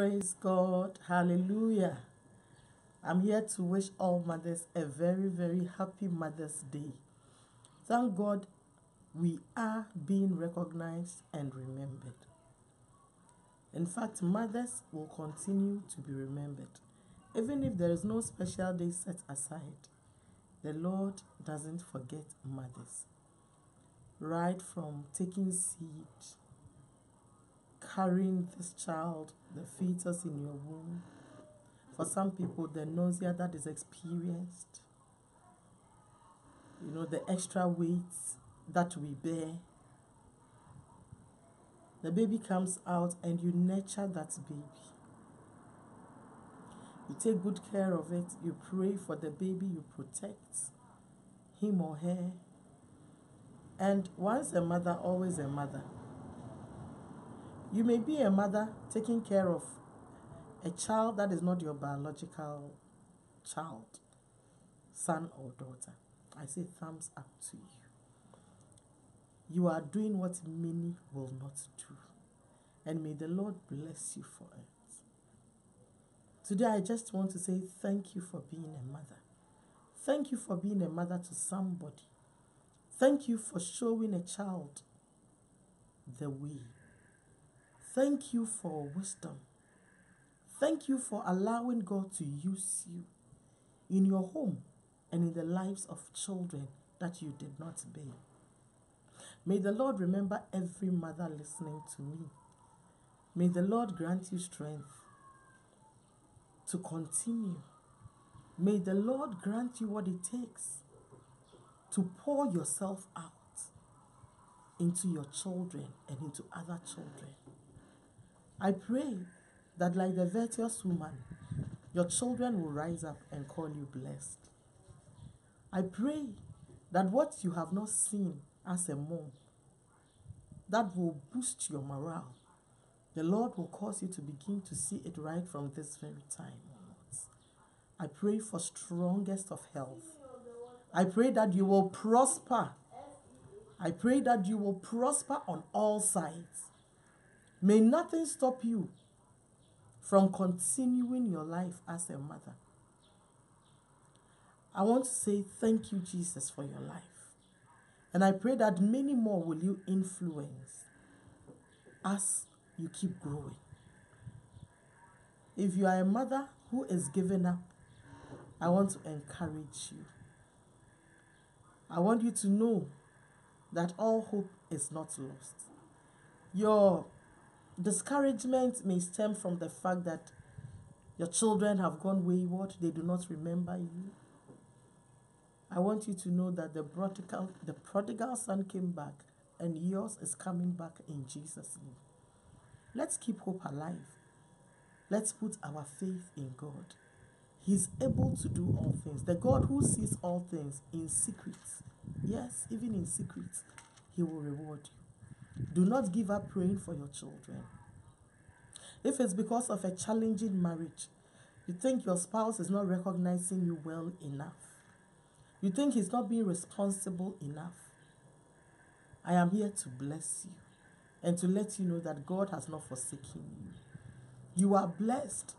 Praise God. Hallelujah. I'm here to wish all mothers a very, very happy Mother's Day. Thank God we are being recognized and remembered. In fact, mothers will continue to be remembered. Even if there is no special day set aside, the Lord doesn't forget mothers. Right from taking seed, carrying this child, the fetus in your womb. For some people, the nausea that is experienced, you know, the extra weight that we bear. The baby comes out and you nurture that baby. You take good care of it, you pray for the baby, you protect him or her. And once a mother, always a mother. You may be a mother taking care of a child that is not your biological child, son or daughter. I say thumbs up to you. You are doing what many will not do. And may the Lord bless you for it. Today, I just want to say thank you for being a mother. Thank you for being a mother to somebody. Thank you for showing a child the way. Thank you for wisdom. Thank you for allowing God to use you in your home and in the lives of children that you did not bear. May the Lord remember every mother listening to me. May the Lord grant you strength to continue. May the Lord grant you what it takes to pour yourself out into your children and into other children. I pray that, like the virtuous woman, your children will rise up and call you blessed. I pray that what you have not seen as a mom, that will boost your morale. The Lord will cause you to begin to see it right from this very time. I pray for strongest of health. I pray that you will prosper. I pray that you will prosper on all sides. May nothing stop you from continuing your life as a mother. I want to say thank you, Jesus, for your life. And I pray that many more will you influence as you keep growing. If you are a mother who is giving up, I want to encourage you. I want you to know that all hope is not lost. Your discouragement may stem from the fact that your children have gone wayward, they do not remember you. I want you to know that the prodigal, the prodigal son came back and yours is coming back in Jesus' name. Let's keep hope alive. Let's put our faith in God. He's able to do all things. The God who sees all things in secret. Yes, even in secret, He will reward you. Do not give up praying for your children. If it's because of a challenging marriage, you think your spouse is not recognizing you well enough, you think he's not being responsible enough, I am here to bless you and to let you know that God has not forsaken you. You are blessed.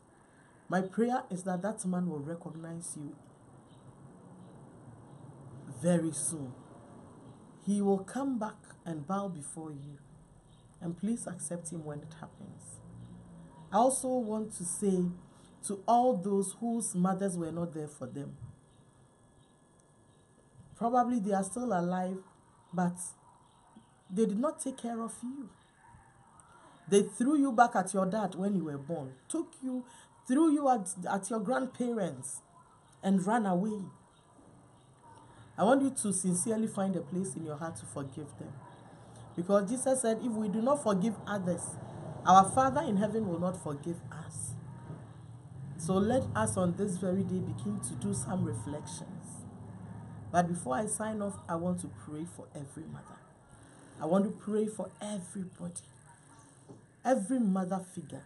My prayer is that that man will recognize you very soon. He will come back and bow before you. And please accept him when it happens. I also want to say to all those whose mothers were not there for them, probably they are still alive, but they did not take care of you. They threw you back at your dad when you were born, took you, threw you at, at your grandparents, and ran away. I want you to sincerely find a place in your heart to forgive them. Because Jesus said, if we do not forgive others, our Father in heaven will not forgive us. So let us on this very day begin to do some reflections. But before I sign off, I want to pray for every mother. I want to pray for everybody, every mother figure.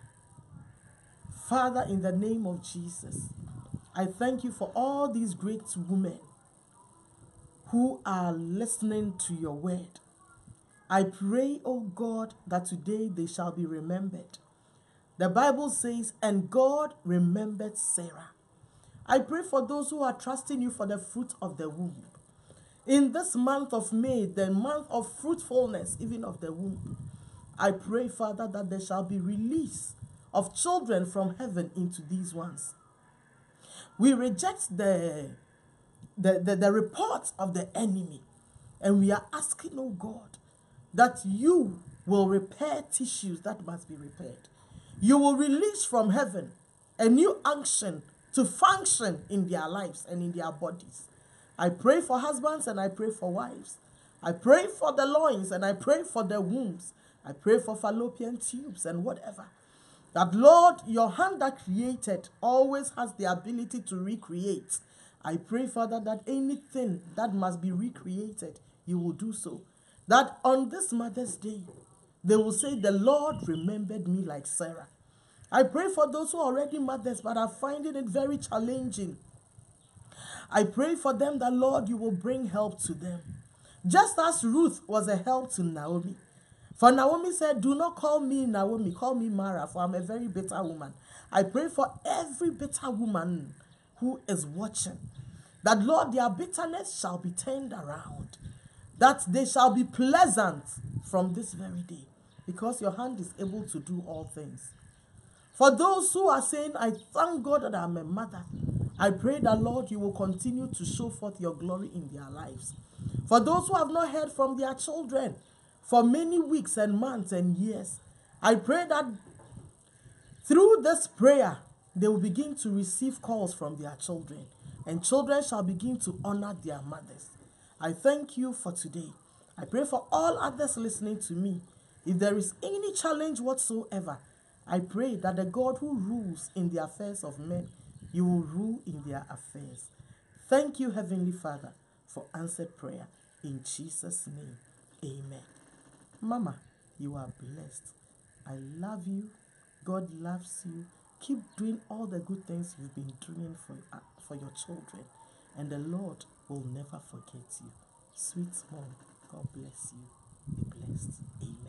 Father, in the name of Jesus, I thank you for all these great women who are listening to your word. I pray, O oh God, that today they shall be remembered. The Bible says, and God remembered Sarah. I pray for those who are trusting you for the fruit of the womb. In this month of May, the month of fruitfulness, even of the womb, I pray, Father, that there shall be release of children from heaven into these ones. We reject the, the, the, the reports of the enemy, and we are asking, oh God, that you will repair tissues that must be repaired. You will release from heaven a new unction to function in their lives and in their bodies. I pray for husbands and I pray for wives. I pray for the loins and I pray for the wombs. I pray for fallopian tubes and whatever. That Lord, your hand that created always has the ability to recreate. I pray, Father, that anything that must be recreated, you will do so. That on this Mother's Day, they will say, The Lord remembered me like Sarah. I pray for those who are already mothers but are finding it very challenging. I pray for them that, Lord, you will bring help to them. Just as Ruth was a help to Naomi. For Naomi said, Do not call me Naomi, call me Mara, for I'm a very bitter woman. I pray for every bitter woman who is watching that, Lord, their bitterness shall be turned around, that they shall be pleasant from this very day because your hand is able to do all things. For those who are saying, I thank God that I'm a mother, I pray that, Lord, you will continue to show forth your glory in their lives. For those who have not heard from their children for many weeks and months and years, I pray that through this prayer, they will begin to receive calls from their children, and children shall begin to honor their mothers. I thank you for today. I pray for all others listening to me if there is any challenge whatsoever, I pray that the God who rules in the affairs of men, you will rule in their affairs. Thank you, Heavenly Father, for answered prayer. In Jesus' name, amen. Mama, you are blessed. I love you. God loves you. Keep doing all the good things you've been doing for, uh, for your children, and the Lord will never forget you. Sweet mom, God bless you. Be blessed. Amen.